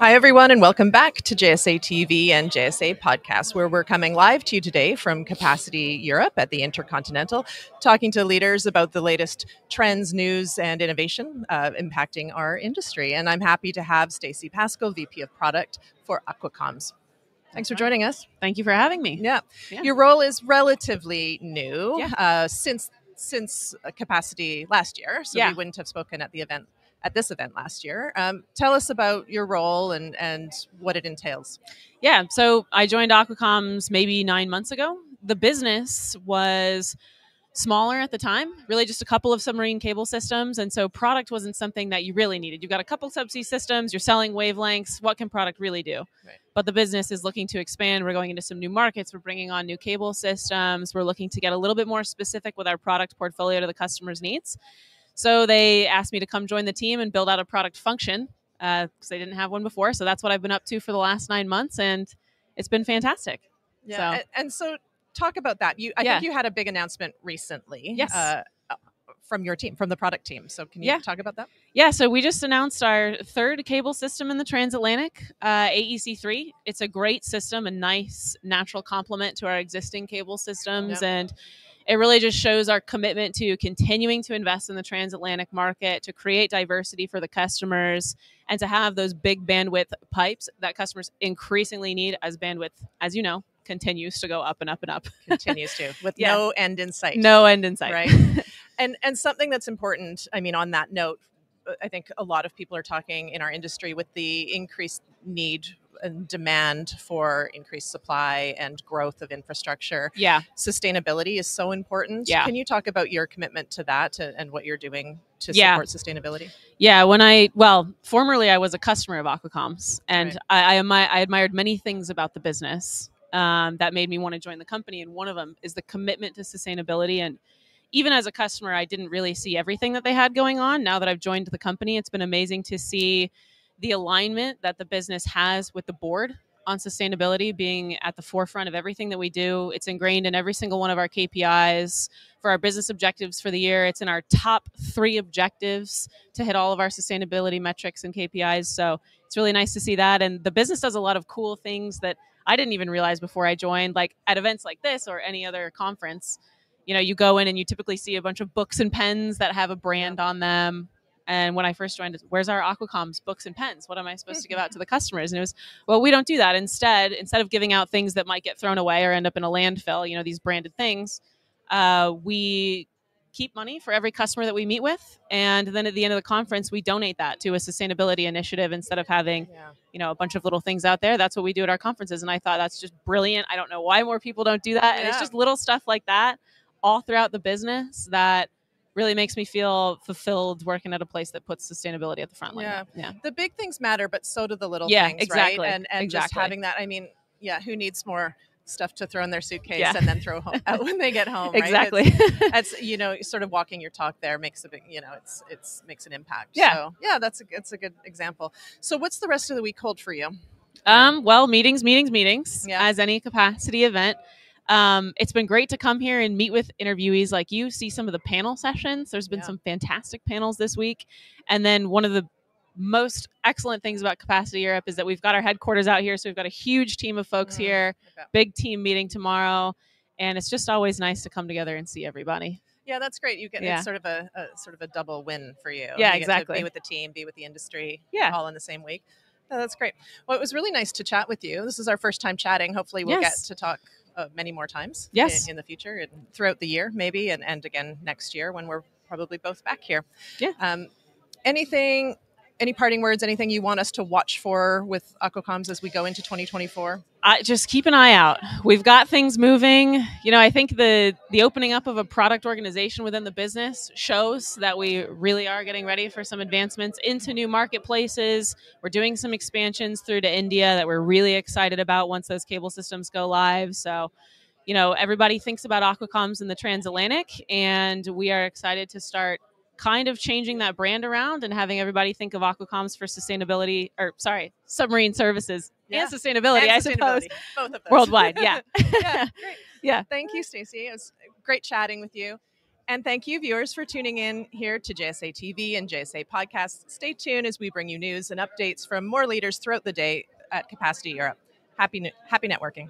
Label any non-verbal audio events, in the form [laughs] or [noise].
Hi, everyone, and welcome back to JSA TV and JSA Podcast, where we're coming live to you today from Capacity Europe at the Intercontinental, talking to leaders about the latest trends, news, and innovation uh, impacting our industry. And I'm happy to have Stacie Pascale, VP of Product for Aqua Comms. Thanks for joining us. Thank you for having me. Yeah. Yeah. Your role is relatively new Yeah. uh, since since uh, capacity last year, so Yeah. we wouldn't have spoken at the event at this event last year. Um, tell us about your role and and what it entails. Yeah, so I joined Aqua Comms maybe nine months ago. The business was smaller at the time, really just a couple of submarine cable systems. And so product wasn't something that you really needed. You've got a couple subsea systems, you're selling wavelengths. What can product really do? Right. But the business is looking to expand. We're going into some new markets. We're bringing on new cable systems. We're looking to get a little bit more specific with our product portfolio to the customer's needs. So they asked me to come join the team and build out a product function because they didn't have one before. So that's what I've been up to for the last nine months, and it's been fantastic. Yeah, So- and, so talk about that. You, I Yeah. think you had a big announcement recently. Yes. Uh, uh, from your team, from the product team. So can you Yeah. talk about that? Yeah, so we just announced our third cable system in the transatlantic, uh, AEC3. It's a great system, a nice natural complement to our existing cable systems, Yeah. and it really just shows our commitment to continuing to invest in the transatlantic market, to create diversity for the customers, and to have those big bandwidth pipes that customers increasingly need as bandwidth, as you know, continues to go up and up and up. [laughs] Continues to with Yeah. no end in sight. No end in sight. right [laughs] and and something that's important i mean on that note i think a lot of people are talking in our industry with the increased need demand for increased supply and growth of infrastructure Yeah. sustainability is so important Yeah. can you talk about your commitment to that and, and what you're doing to Yeah. support sustainability Yeah, when I well, formerly I was a customer of Aqua Comms, and Right. I, I, admi- I admired many things about the business um, that made me want to join the company. And one of them is the commitment to sustainability. And even as a customer, I didn't really see everything that they had going on. Now that I've joined the company, it's been amazing to see the alignment that the business has with the board on sustainability being at the forefront of everything that we do. It's ingrained in every single one of our KPIs for our business objectives for the year. It's in our top three objectives to hit all of our sustainability metrics and KPIs. So it's really nice to see that. And the business does a lot of cool things that I didn't even realize before I joined, like at events like this or any other conference. You know, you go in and you typically see a bunch of books and pens that have a brand on them. And when I first joined, where's our Aqua Comms books and pens? What am I supposed to give out to [laughs] the customers? And it was, well, we don't do that. Instead, instead of giving out things that might get thrown away or end up in a landfill, you know, these branded things, uh, we keep money for every customer that we meet with and then at the end of the conference we donate that to a sustainability initiative instead of having yeah you know a bunch of little things out there that's what we do at our conferences and i thought that's just brilliant i don't know why more people don't do that and it's just little stuff like that all throughout the business that really makes me feel fulfilled working at a place that puts sustainability at the front line Yeah. yeah the big things matter but so do the little Yeah, things exactly, right and and just having that i mean yeah who needs more stuff to throw in their suitcase Yeah. and then throw home, out [laughs] when they get home right? exactly that's [laughs] you know sort of walking your talk there makes a big you know it's it's makes an impact Yeah. so yeah that's a that's a good example so what's the rest of the week hold for you Um, well, meetings, meetings, meetings, Yeah. as any capacity event. Um, it's been great to come here and meet with interviewees like you, see some of the panel sessions. There's been Yeah. some fantastic panels this week. And then one of the most excellent things about Capacity Europe is that we've got our headquarters out here. So we've got a huge team of folks Mm, here, big team meeting tomorrow. And it's just always nice to come together and see everybody. yeah that's great you get Yeah. it's sort of a, a sort of a double win for you Yeah, You exactly. be with the team be with the industry Yeah. all in the same week Oh, that's great well it was really nice to chat with you this is our first time chatting hopefully we'll Yes. get to talk uh, many more times Yes. in, in the future and throughout the year maybe and, and again next year when we're probably both back here Yeah. um, anything any parting words anything you want us to watch for with Aqua Comms as we go into 2024 I just keep an eye out. We've got things moving. You know, I think the the opening up of a product organization within the business shows that we really are getting ready for some advancements into new marketplaces. We're doing some expansions through to India that we're really excited about once those cable systems go live. So, you know, everybody thinks about Aqua Comms in the transatlantic and we are excited to start kind of changing that brand around and having everybody think of Aqua Comms for sustainability or sorry, submarine services Yeah. and sustainability, And I suppose. both of those Worldwide, yeah. [laughs] yeah great [laughs] Yeah. thank you Stacie it was great chatting with you And thank you, viewers, for tuning in here to JSA TV and JSA Podcast. Stay tuned as we bring you news and updates from more leaders throughout the day at Capacity Europe. Happy, happy networking.